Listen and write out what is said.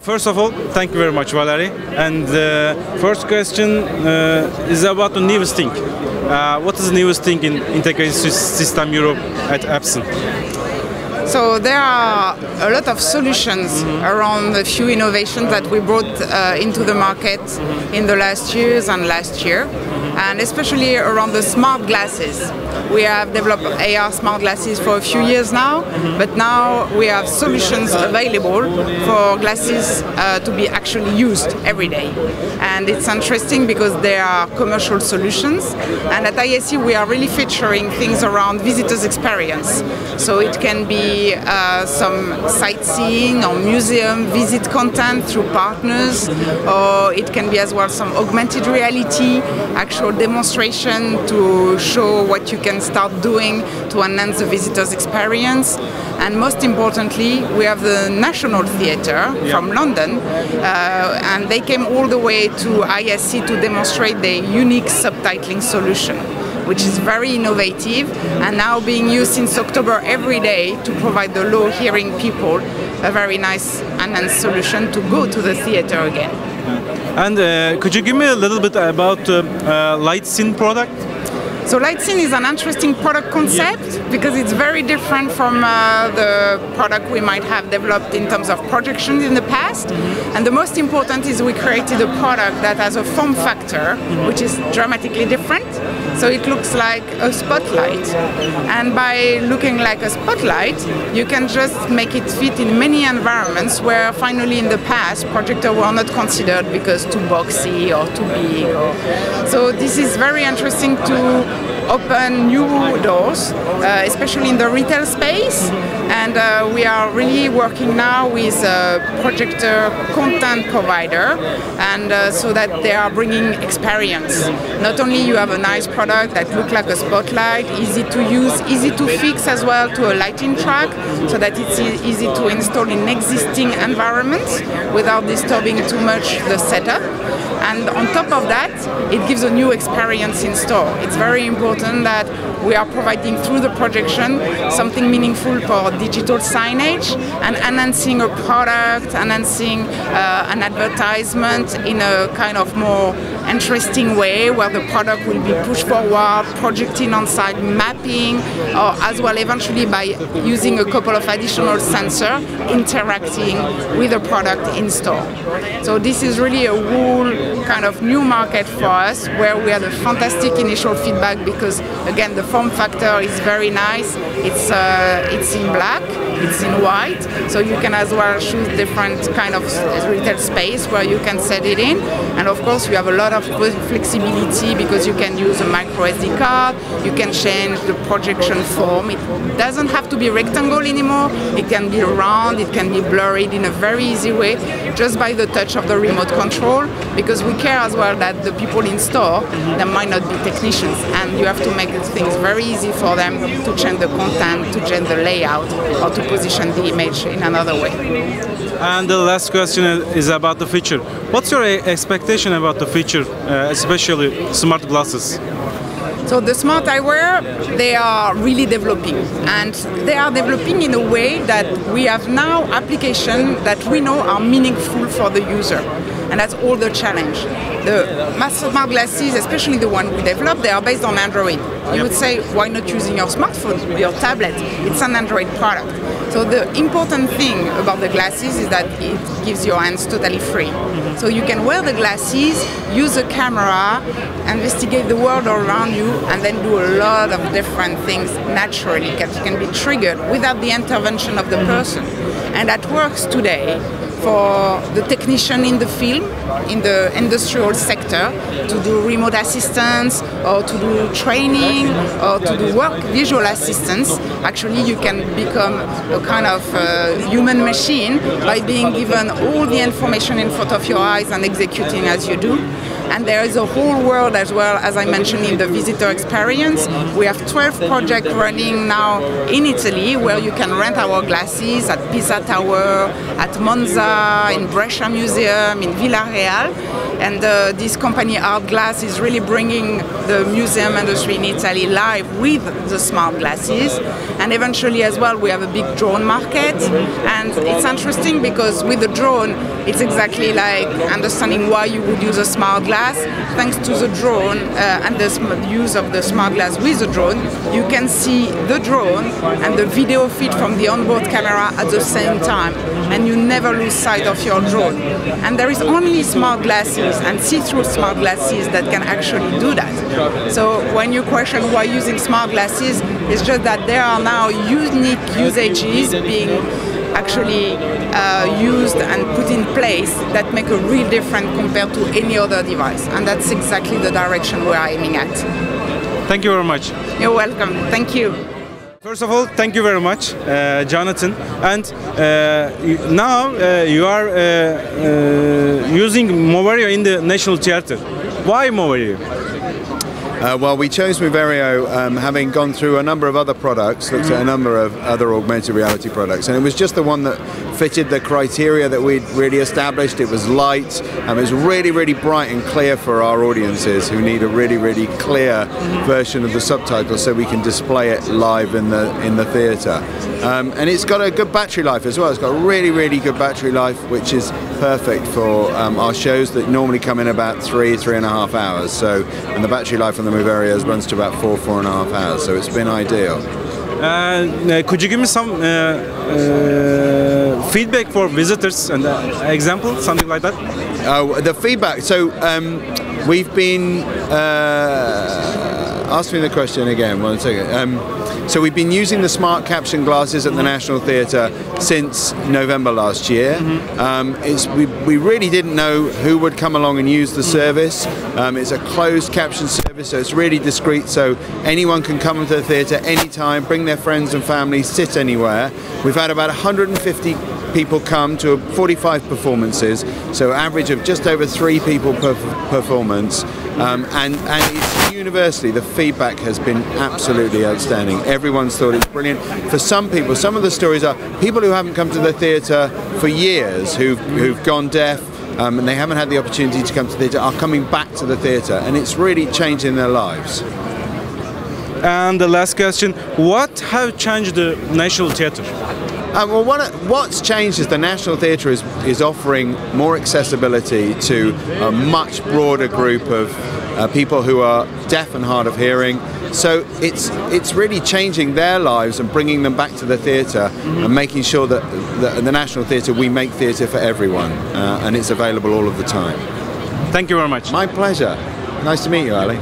First of all, thank you very much, Valerie. And uh, first question uh, is about the newest thing. Uh, what is the newest thing in integrated system Europe at Epson? So there are a lot of solutions mm-hmm. around the few innovations that we brought uh, into the market mm-hmm. in the last years and last year. And especially around the smart glasses. We have developed AR smart glasses for a few years now, but now we have solutions available for glasses uh, to be actually used every day. And it's interesting because there are commercial solutions, and at ISE we are really featuring things around visitors' experience. So it can be uh, some sightseeing or museum visit content through partners, or it can be as well some augmented reality, actual demonstration to show what you can start doing to enhance the visitor's experience. And most importantly, we have the National Theatre yeah. from London, uh, and they came all the way to ISE to demonstrate their unique subtitling solution which is very innovative and now being used since October every day to provide the low hearing people a very nice enhanced solution to go to the theater again. And uh, could you give me a little bit about uh, uh, LightScene product? So LightScene is an interesting product concept yeah. because it's very different from uh, the product we might have developed in terms of projections in the past. Mm-hmm. And the most important is we created a product that has a form factor mm-hmm. which is dramatically different. So it looks like a spotlight. And by looking like a spotlight, you can just make it fit in many environments where finally in the past projectors were not considered because too boxy or too big. Or... So this is very interesting to open new doors, uh, especially in the retail space. And uh, we are really working now with a projector content provider, and uh, so that they are bringing experience. Not only you have a nice product that looks like a spotlight, easy to use, easy to fix as well to a lighting track, so that it's easy to install in existing environments without disturbing too much the setup. And on top of that, it gives a new experience in store. It's very important that we are providing through the projection something meaningful for digital signage and enhancing a product, enhancing uh, an advertisement in a kind of more interesting way where the product will be pushed forward, projecting on site mapping, or as well eventually by using a couple of additional sensors interacting with the product in store. So this is really a whole kind of new market for us where we had a fantastic initial feedback because again the form factor is very nice. It's uh, it's in black, it's in white, so you can as well choose different kind of retail space where you can set it in. And of course, you have a lot of flexibility because you can use a micro SD card. You can change the projection form. It doesn't have to be rectangle anymore. It can be round. It can be blurred in a very easy way, just by the touch of the remote control. Because we care as well that the people in store, they might not be technicians, and you have to make things very easy for them to change the content, to change the layout, or to position the image in another way. And the last question is about the feature. What's your expectation about the feature, uh, especially smart glasses? So the smart eyewear, they are really developing, and they are developing in a way that we have now applications that we know are meaningful for the user, and that's all the challenge. The smart glasses, especially the one we developed, they are based on Android. You would say, why not using your smartphone, your tablet? It's an Android product. So the important thing about the glasses is that it gives your hands totally free. Mm-hmm. So you can wear the glasses, use a camera, investigate the world around you, and then do a lot of different things naturally that can be triggered without the intervention of the mm-hmm. person. And that works today for the technician in the field, in the industrial sector, to do remote assistance or to do training or to do work visual assistance. Actually, you can become a kind of uh, human machine by being given all the information in front of your eyes and executing as you do. And there is a whole world as well, as I mentioned in the visitor experience. We have 12 projects running now in Italy where you can rent our glasses at Pisa Tower, at Monza, in Brescia Museum, in Villa Reale And uh, this company Art Glass is really bringing the museum industry in Italy live with the smart glasses. And eventually, as well, we have a big drone market. And it's interesting because with the drone, it's exactly like understanding why you would use a smart glass. Thanks to the drone uh, and the use of the smart glass with the drone, you can see the drone and the video feed from the onboard camera at the same time. And you never lose sight of your drone. And there is only smart glasses and see-through smart glasses that can actually do that. So when you question why using smart glasses, it's just that there are now unique usages being actually uh, used and put in place that make a real difference compared to any other device. And that's exactly the direction we're aiming at. Thank you very much. You're welcome. Thank you. First of all, thank you very much, uh, Jonathan. And uh, now uh, you are uh, uh, using Moverio in the National Theatre. Why Moverio? Uh, well, we chose Moverio um, having gone through a number of other products, looked at a number of other augmented reality products, and it was just the one that fitted the criteria that we'd really established. It was light, and it was really, really bright and clear for our audiences who need a really, really clear version of the subtitles so we can display it live in the in the theatre. Um, and it's got a good battery life as well. It's got a really, really good battery life, which is perfect for um, our shows that normally come in about three, three and a half hours. So, and the battery life on the Moverios runs to about four, four and a half hours. So it's been ideal. Uh, could you give me some uh, uh, feedback for visitors and uh, example, something like that? Oh, the feedback. So um, we've been. Uh, ask me the question again. One second. Um, so we've been using the smart caption glasses at the National Theatre since November last year. Um, it's, we, we really didn't know who would come along and use the service. Um, it's a closed caption service, so it's really discreet. So anyone can come to the theatre anytime, bring their friends and family, sit anywhere. We've had about 150 people come to 45 performances, so average of just over three people per performance, um, and and it's universally the feedback has been absolutely outstanding. Everyone's thought it's brilliant. For some people, some of the stories are people who haven't come to the theatre for years, who've who've gone deaf. Um, and they haven't had the opportunity to come to the theatre are coming back to the theatre and it's really changing their lives. And the last question: What have changed the National Theatre? Uh, well, what, what's changed is the National Theatre is, is offering more accessibility to a much broader group of uh, people who are deaf and hard of hearing. So it's it's really changing their lives and bringing them back to the theater and making sure that the, the National Theatre we make theatre for everyone uh, and it's available all of the time. Thank you very much. My pleasure. Nice to meet you, Ali.